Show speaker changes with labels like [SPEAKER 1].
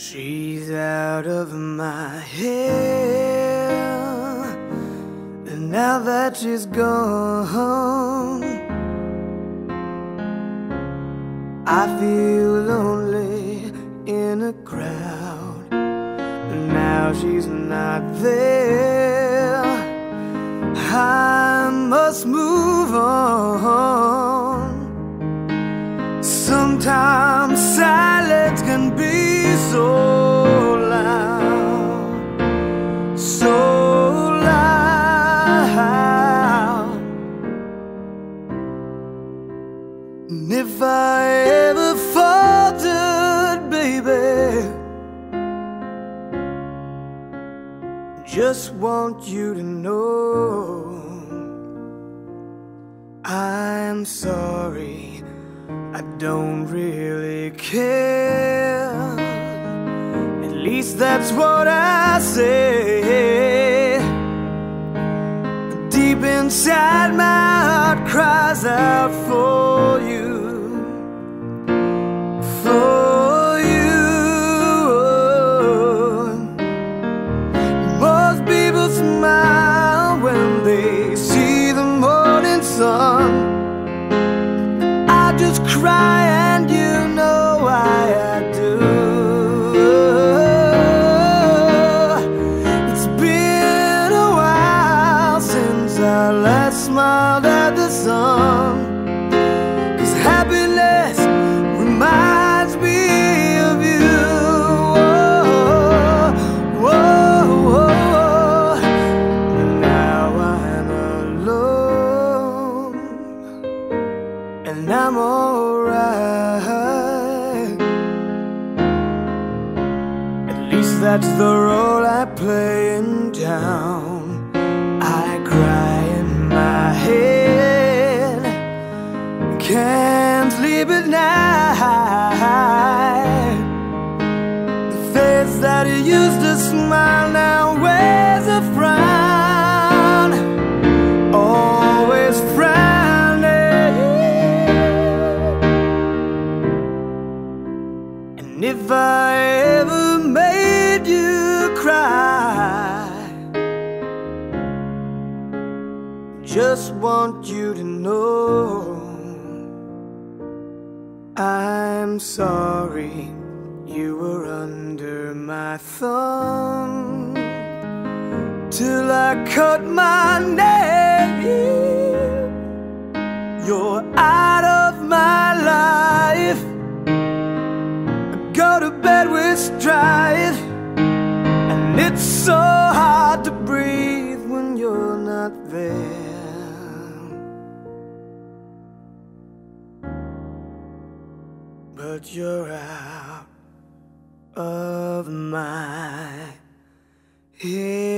[SPEAKER 1] She's out of my head, and now that she's gone, I feel lonely in a crowd. And now she's not there. I must move on. Sometimes silence can be so loud, so loud. And if I ever faltered, baby, just want you to know I'm sorry. I don't really care. Least that's what I say. Deep inside, my heart cries out for you. For you. Most people smile when they see the morning sun. I just cry the sun. Cause happiness reminds me of you. Whoa, whoa, whoa. And now I'm alone and I'm alright. At least that's the role I play in town. I cry sleep. The face that used to smile now wears a frown always frowning. And if I ever made you cry, just want you to know I'm sorry you were under my thumb till I cut my name. You're out of my life. I go to bed with strife, and it's so But you're out of my head.